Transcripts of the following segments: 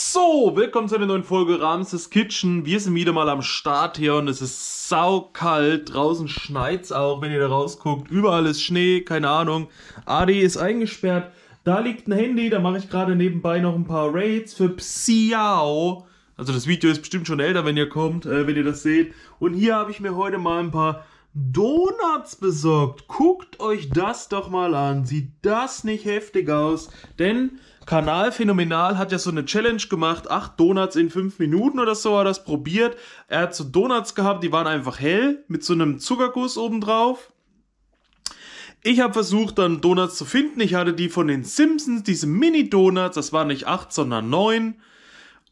So, willkommen zu einer neuen Folge Ramses Kitchen. Wir sind wieder mal am Start hier und es ist saukalt. Draußen schneit's auch, wenn ihr da rausguckt. Überall ist Schnee, keine Ahnung. Adi ist eingesperrt. Da liegt ein Handy, da mache ich gerade nebenbei noch ein paar Raids für Xiao. Also das Video ist bestimmt schon älter, wenn ihr kommt, äh, wenn ihr das seht. Und hier habe ich mir heute mal ein paar Donuts besorgt. Guckt euch das doch mal an. Sieht das nicht heftig aus? Denn Kanal Phänomenal hat ja so eine Challenge gemacht, acht Donuts in fünf Minuten oder so, hat das probiert. Er hat so Donuts gehabt, die waren einfach hell, mit so einem Zuckerguss obendrauf. Ich habe versucht, dann Donuts zu finden. Ich hatte die von den Simpsons, diese Mini-Donuts, das waren nicht acht, sondern neun.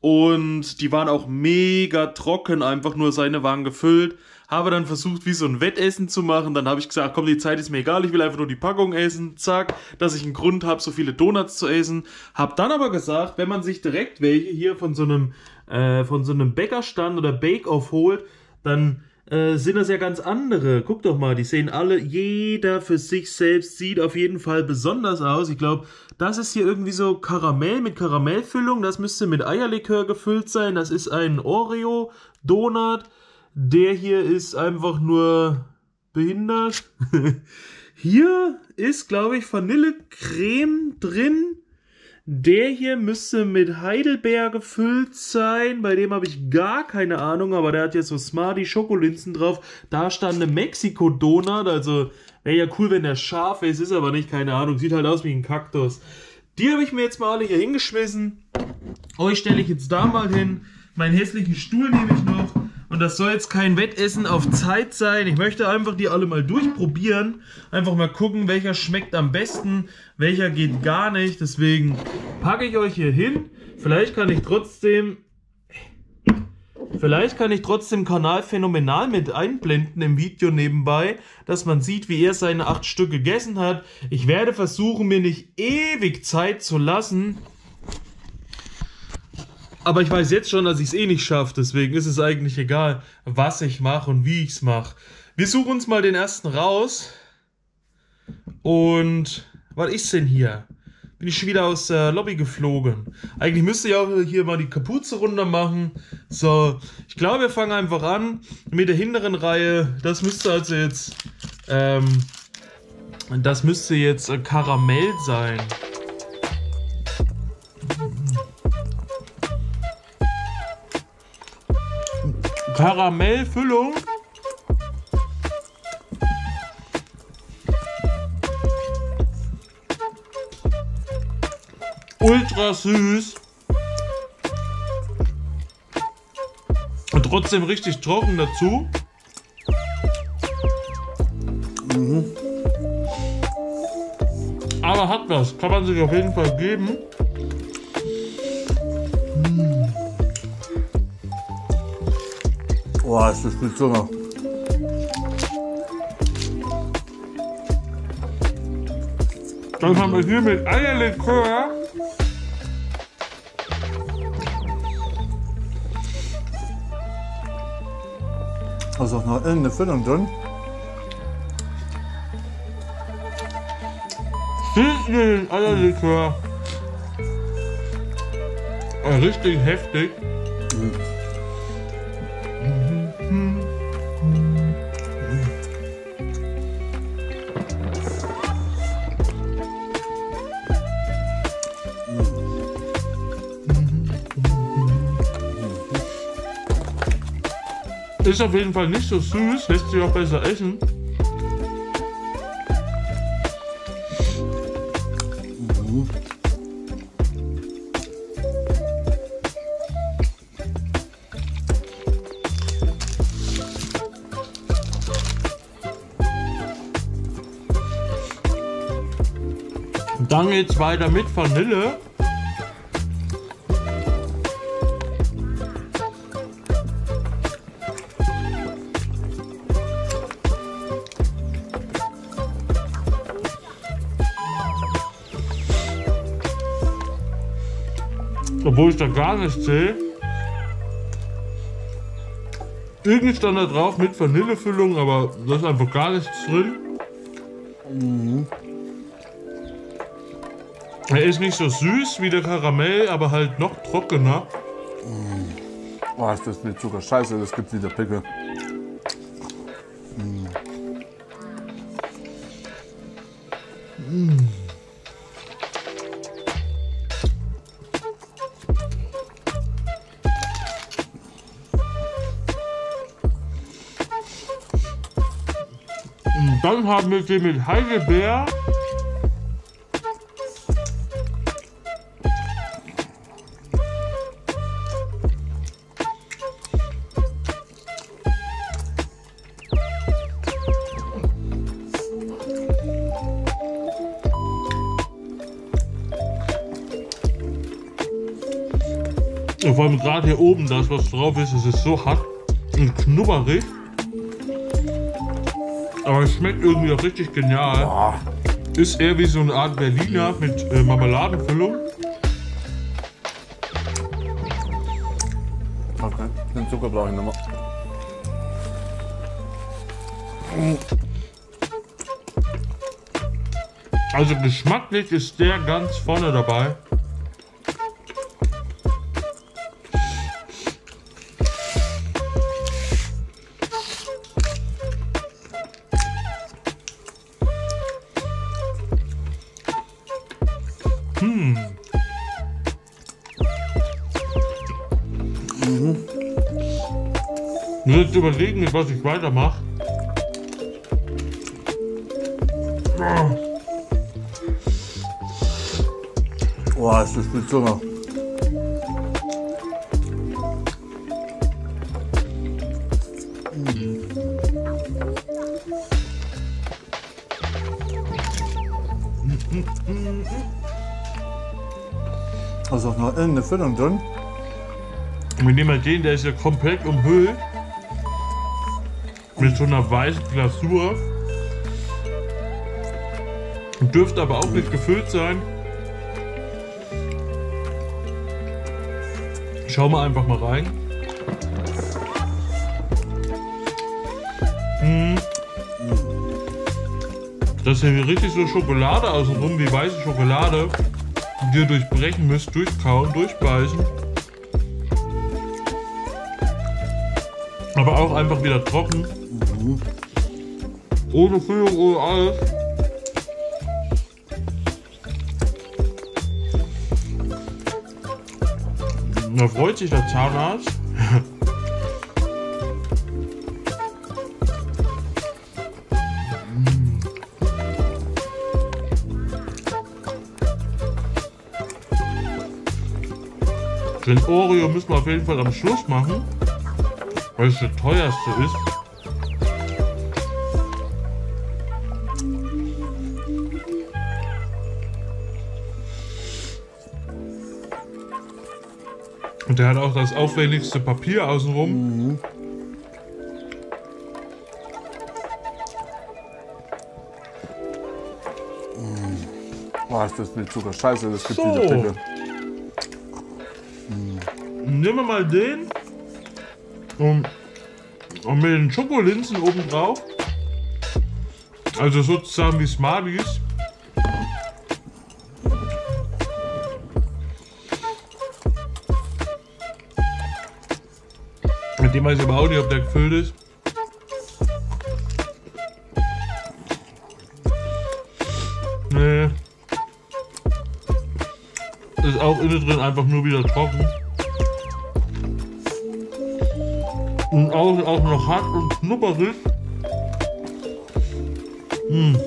Und die waren auch mega trocken, einfach nur seine waren gefüllt habe dann versucht, wie so ein Wettessen zu machen. Dann habe ich gesagt, komm, die Zeit ist mir egal, ich will einfach nur die Packung essen. Zack, dass ich einen Grund habe, so viele Donuts zu essen. Hab dann aber gesagt, wenn man sich direkt welche hier von so einem, äh, von so einem Bäckerstand oder Bake-Off holt, dann äh, sind das ja ganz andere. Guck doch mal, die sehen alle, jeder für sich selbst sieht auf jeden Fall besonders aus. Ich glaube, das ist hier irgendwie so Karamell mit Karamellfüllung. Das müsste mit Eierlikör gefüllt sein. Das ist ein Oreo-Donut. Der hier ist einfach nur behindert. hier ist, glaube ich, Vanillecreme drin. Der hier müsste mit Heidelbeer gefüllt sein. Bei dem habe ich gar keine Ahnung, aber der hat ja so Smarty Schokolinsen drauf. Da stand eine Mexiko-Donut. Also wäre ja cool, wenn der scharf ist. Ist aber nicht, keine Ahnung. Sieht halt aus wie ein Kaktus. Die habe ich mir jetzt mal alle hier hingeschmissen. Euch stelle ich jetzt da mal hin. Meinen hässlichen Stuhl nehme ich noch. Und das soll jetzt kein Wettessen auf Zeit sein. Ich möchte einfach die alle mal durchprobieren. Einfach mal gucken, welcher schmeckt am besten, welcher geht gar nicht. Deswegen packe ich euch hier hin. Vielleicht kann ich trotzdem... Vielleicht kann ich trotzdem Kanal phänomenal mit einblenden im Video nebenbei, dass man sieht, wie er seine acht Stück gegessen hat. Ich werde versuchen, mir nicht ewig Zeit zu lassen, aber ich weiß jetzt schon, dass ich es eh nicht schaffe. Deswegen ist es eigentlich egal, was ich mache und wie ich es mache. Wir suchen uns mal den ersten raus. Und was ist denn hier? Bin ich schon wieder aus der Lobby geflogen. Eigentlich müsste ich auch hier mal die Kapuze runter machen. So, ich glaube, wir fangen einfach an mit der hinteren Reihe. Das müsste also jetzt, ähm, das müsste jetzt Karamell sein. Karamellfüllung. Ultra süß. Und trotzdem richtig trocken dazu. Mhm. Aber hat was. Kann man sich auf jeden Fall geben. Boah, ist das gut Zunge. Dann haben wir hier mit Eierlikör. Da ist auch noch irgendeine Füllung drin. den Eierlikör. Richtig heftig. Mhm. Ist auf jeden Fall nicht so süß, lässt sich auch besser essen. Dann geht's weiter mit Vanille. Obwohl ich da gar nichts sehe. Irgendwie stand da drauf mit Vanillefüllung, aber da ist einfach gar nichts drin. Mhm. Er ist nicht so süß wie der Karamell, aber halt noch trockener. Oh, ist das mit Zucker? Scheiße, das gibt wieder Pickel. Wir den mit Heidelbeer. Und vor allem gerade hier oben, das was drauf ist, es ist so hart und knubberig. Aber es schmeckt irgendwie auch richtig genial. Boah, Ist eher wie so eine Art Berliner mit äh, Marmeladenfüllung. okay. Den Zucker brauche ich mehr. Also geschmacklich ist der ganz vorne dabei. Ich muss jetzt überlegen, mit was ich weitermache. Oh, ist das mit Zucker? Also auch noch irgendeine Füllung drin. Wir nehmen den, der ist ja komplett umhüllt. Mit so einer weißen Glasur. Dürfte aber auch nicht gefüllt sein. Schau mal einfach mal rein. Das ist ja richtig so Schokolade außenrum, wie weiße Schokolade. Die ihr durchbrechen müsst, durchkauen, durchbeißen. Aber auch einfach wieder trocken. Ohne Füllung, ohne alles. Da freut sich der Zahnarzt. Den Oreo müssen wir auf jeden Fall am Schluss machen, weil es der teuerste ist. Und der hat auch das aufwendigste Papier außenrum. Oh, ist das mit Zucker? Scheiße, das gibt So. wieder Pickel. Nehmen wir mal den und, und mit den Schokolinsen oben drauf. Also sozusagen wie Smarties. Mit dem weiß ich aber auch nicht, ob der gefüllt ist. Nee. Ist auch innen drin einfach nur wieder trocken. Und auch, auch noch hart und knubberig. Hm.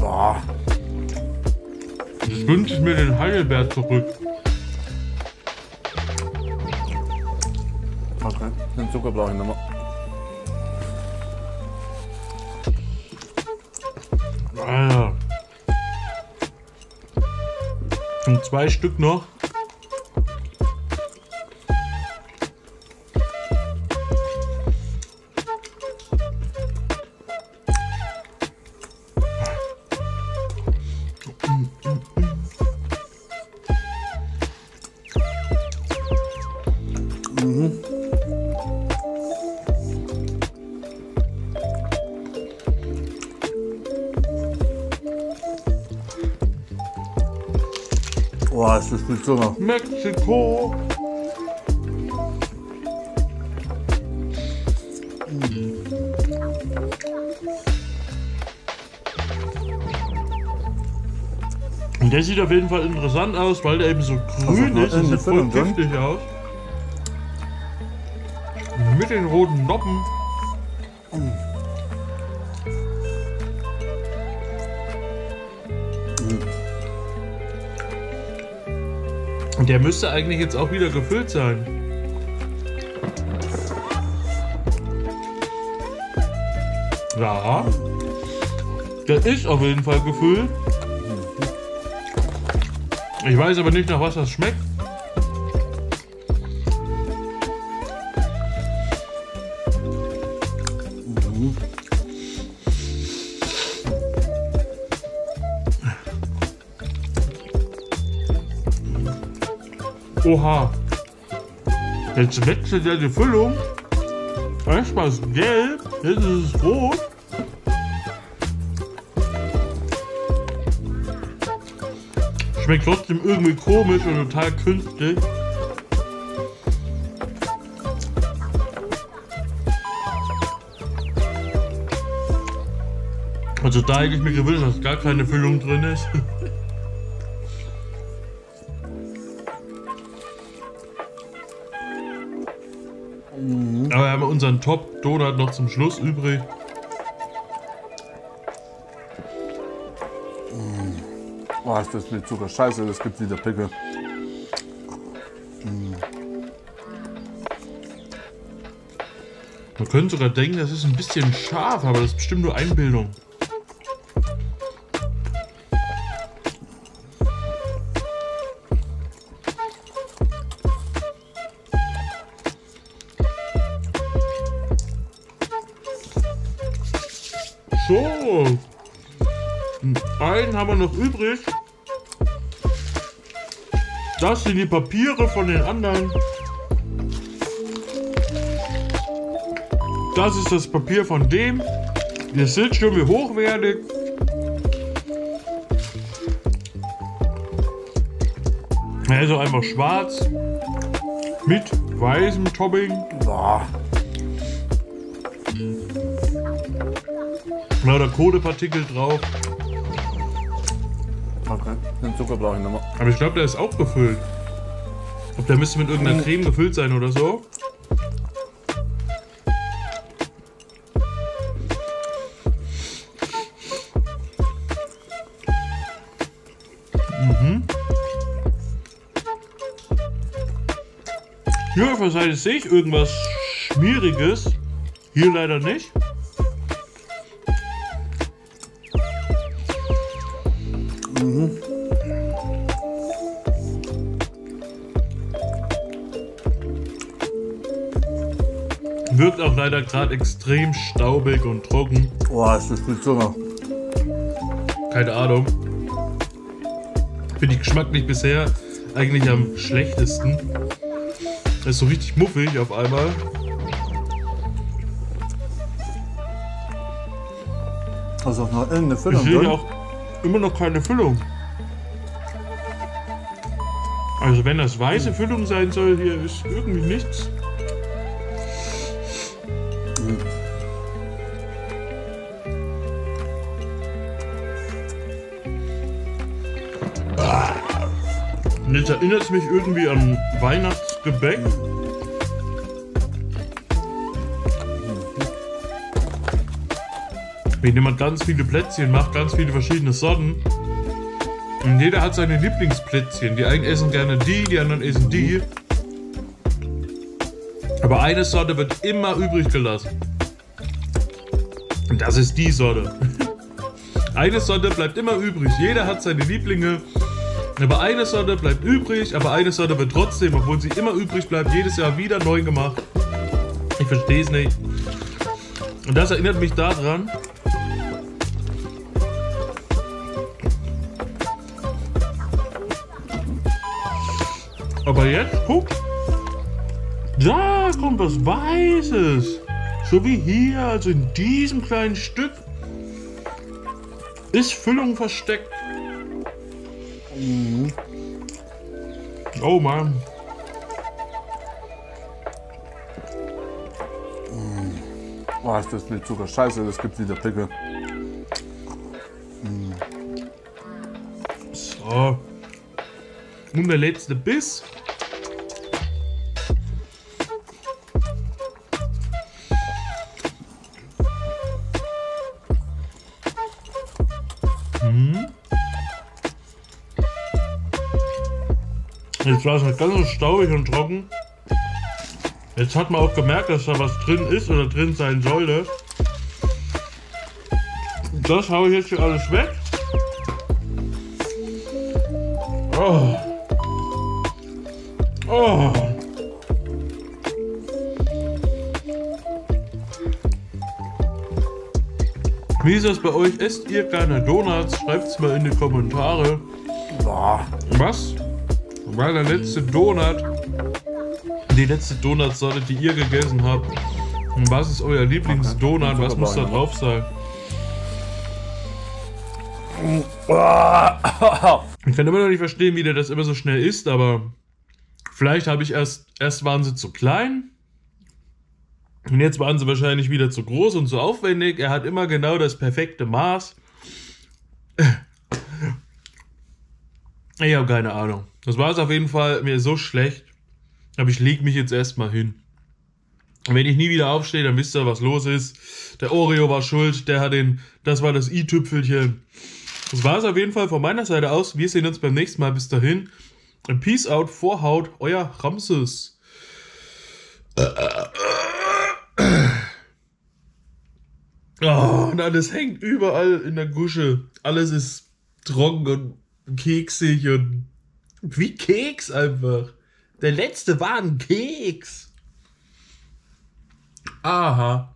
Boah, Jetzt wünsche ich mir den Heidelbeer zurück. okay. Den Zucker brauche ich nicht zwei Stück noch. Ist das mit Zucker. Mexiko. Und der sieht auf jeden Fall interessant aus, weil der eben so grün ist. Das sieht voll giftig aus. Mit den roten Noppen. Und der müsste eigentlich jetzt auch wieder gefüllt sein. Ja. Der ist auf jeden Fall gefüllt. Ich weiß aber nicht, nach was das schmeckt. Oha. Jetzt wechselt ja die Füllung. Erst war es gelb, jetzt ist es rot. Schmeckt trotzdem irgendwie komisch und total künstlich. Also da hätte ich mir gewünscht, dass gar keine Füllung drin ist. unseren Top-Donut noch zum Schluss übrig. Boah, ist das mit Zucker. Scheiße, das gibt wieder Pickel. Man könnte sogar denken, das ist ein bisschen scharf, aber das ist bestimmt nur Einbildung. Wir noch übrig. Das sind die Papiere von den anderen. Das ist das Papier von dem. Ihr seht schon, wie hochwertig. Also einfach schwarz mit weißem Topping. Boah. Lauter Kohlepartikel drauf. Okay, den Zucker brauche ich mehr. Aber ich glaube, der ist auch gefüllt. Ob der müsste mit irgendeiner Creme gefüllt sein oder so. Mhm. Hier auf der Seite sehe ich irgendwas Schmieriges. Hier leider nicht. Wirkt auch leider gerade extrem staubig und trocken. Boah, ist das mit Zucker. Keine Ahnung. Finde ich geschmacklich bisher eigentlich am schlechtesten. Das ist so richtig muffig auf einmal. Also auch noch irgendeine Ich Füllung drin. auch immer noch keine Füllung. Also wenn das weiße Füllung sein soll, hier ist irgendwie nichts. Und jetzt erinnert es mich irgendwie an Weihnachtsgebäck. Wenn jemand ganz viele Plätzchen macht, ganz viele verschiedene Sorten. Und jeder hat seine Lieblingsplätzchen. Die einen essen gerne die, die anderen essen die. Aber eine Sorte wird immer übrig gelassen. Und das ist die Sorte. Eine Sorte bleibt immer übrig. Jeder hat seine Lieblinge. Aber eine Sorte bleibt übrig, aber eine Sorte wird trotzdem, obwohl sie immer übrig bleibt, jedes Jahr wieder neu gemacht. Ich verstehe es nicht. Und das erinnert mich daran. Aber jetzt, guck. Da kommt was Weißes. So wie hier, also in diesem kleinen Stück. Ist Füllung versteckt. Oh Mann. Oh, ist das mit Zucker scheiße, das gibt wieder Pickel. So. Nun der letzte Biss. Jetzt war es nicht ganz so staubig und trocken. Jetzt hat man auch gemerkt, dass da was drin ist oder drin sein sollte. Das haue ich jetzt hier alles weg. Oh. Oh. Wie ist das bei euch? Esst ihr gerne Donuts? Schreibt es mal in die Kommentare. Was war der letzte Donut? Die letzte Donutsorte, die ihr gegessen habt. Und was ist euer Lieblingsdonut? Was muss da drauf sein? Ich kann immer noch nicht verstehen, wie der das immer so schnell isst, aber vielleicht habe ich erst, erst waren sie zu klein und jetzt waren sie wahrscheinlich wieder zu groß und zu aufwendig. Er hat immer genau das perfekte Maß. Ich habe keine Ahnung. Das war es auf jeden Fall mir so schlecht. Aber ich leg mich jetzt erstmal hin. Und wenn ich nie wieder aufstehe, dann wisst ihr, was los ist. Der Oreo war schuld, der hat den, das war das i-Tüpfelchen. Das war es auf jeden Fall von meiner Seite aus. Wir sehen uns beim nächsten Mal. Bis dahin. Peace out, Vorhaut, euer Ramses. Oh, und alles hängt überall in der Gusche. Alles ist trocken und keksig und wie Keks einfach. Der letzte war ein Keks. Aha.